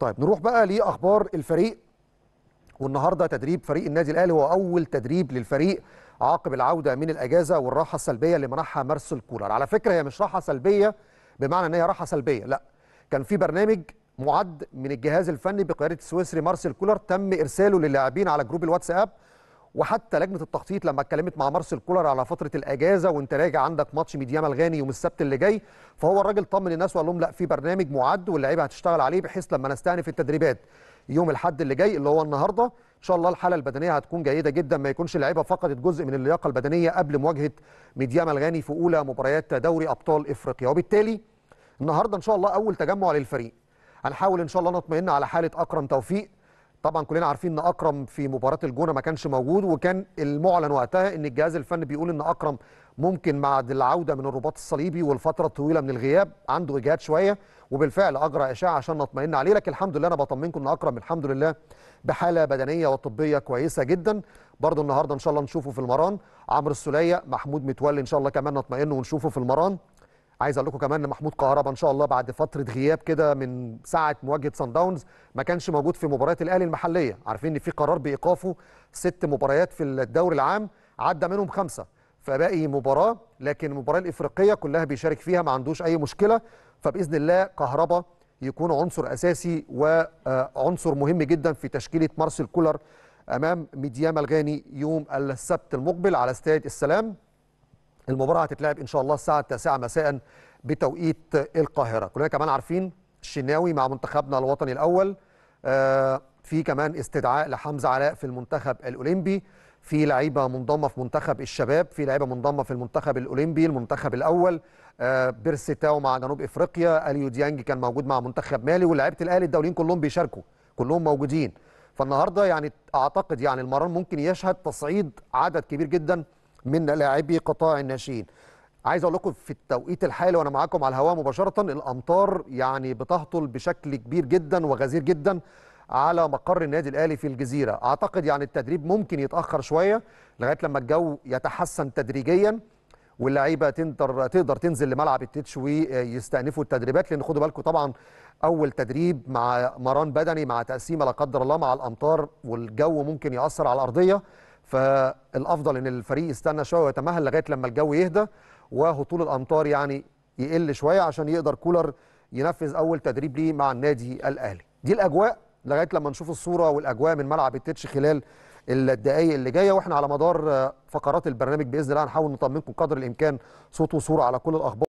طيب نروح بقى لأخبار الفريق. والنهاردة تدريب فريق النادي الأهلي هو أول تدريب للفريق عقب العودة من الأجازة والراحة السلبية اللي منحها مارسيل كولر. على فكرة هي مش راحة سلبية بمعنى إن هي راحة سلبية لا. كان في برنامج معد من الجهاز الفني بقيادة السويسري مارسيل كولر تم إرساله للاعبين على جروب الواتساب وحتى لجنة التخطيط لما اتكلمت مع مارسيل كولر على فترة الإجازة وانت راجع عندك ماتش ميدياما الغاني يوم السبت اللي جاي فهو الراجل طمن الناس وقال لهم لا في برنامج معد واللعيبة هتشتغل عليه بحيث لما نستأنف التدريبات يوم الأحد اللي جاي اللي هو النهارده إن شاء الله الحالة البدنية هتكون جيدة جدا ما يكونش اللعيبة فقدت جزء من اللياقة البدنية قبل مواجهة ميدياما الغاني في أولى مباريات دوري أبطال إفريقيا. وبالتالي النهارده إن شاء الله أول تجمع للفريق. هنحاول إن شاء الله نطمئن على حالة أكرم توفيق. طبعا كلنا عارفين إن أكرم في مباراة الجونة ما كانش موجود وكان المعلن وقتها إن الجهاز الفني بيقول إن أكرم ممكن بعد العودة من الرباط الصليبي والفترة الطويلة من الغياب عنده إجهاد شوية وبالفعل أجرى اشعه عشان نطمئن عليه لكن الحمد لله أنا بطمنكم إن أكرم الحمد لله بحالة بدنية وطبية كويسة جدا. برضه النهارده إن شاء الله نشوفه في المران. عمرو السولية محمود متولي إن شاء الله كمان نطمئن ونشوفه في المران. عايز أقول لكم كمان إن محمود كهربا إن شاء الله بعد فترة غياب كده من ساعة مواجهة سان داونز ما كانش موجود في مباريات الأهلي المحلية. عارفين إن في قرار بإيقافه ست مباريات في الدوري العام عدى منهم خمسة. فباقي مباراة لكن المباراة الإفريقية كلها بيشارك فيها ما عندوش أي مشكلة. فبإذن الله كهربا يكون عنصر أساسي وعنصر مهم جدا في تشكيلة مارسيل كولر أمام ميدياما الغاني يوم السبت المقبل على استاد السلام. المباراة هتتلعب إن شاء الله الساعة 9 مساء بتوقيت القاهرة. كلنا كمان عارفين الشناوي مع منتخبنا الوطني الأول. آه في كمان استدعاء لحمزة علاء في المنتخب الأولمبي. في لعيبة منضمة في منتخب الشباب. في لعيبة منضمة في المنتخب الأولمبي المنتخب الأول. آه بيرسي تاو مع جنوب إفريقيا. أليو ديانج كان موجود مع منتخب مالي. ولاعيبه الأهلي الدوليين كلهم بيشاركوا كلهم موجودين. فالنهاردة يعني أعتقد يعني المران ممكن يشهد تصعيد عدد كبير جدا من لاعبي قطاع الناشئين. عايز أقول لكم في التوقيت الحالي وأنا معاكم على الهواء مباشرة الأمطار يعني بتهطل بشكل كبير جدا وغزير جدا على مقر النادي الأهلي في الجزيرة. أعتقد يعني التدريب ممكن يتأخر شوية لغاية لما الجو يتحسن تدريجيا واللعيبة تقدر تقدر تنزل لملعب التتش ويستأنفوا التدريبات لأن خدوا بالكم طبعا أول تدريب مع مران بدني مع تقسيمة لا قدر الله مع الأمطار والجو ممكن يأثر على الأرضية. فالأفضل إن الفريق يستنى شوية ويتمهل لغاية لما الجو يهدى وهطول الأمطار يعني يقل شوية عشان يقدر كولر ينفذ أول تدريب ليه مع النادي الأهلي. دي الأجواء لغاية لما نشوف الصورة والأجواء من ملعب التتش خلال الدقائق اللي جاية وإحنا على مدار فقرات البرنامج بإذن الله هنحاول نطمنكم قدر الإمكان صوت وصورة على كل الأخبار.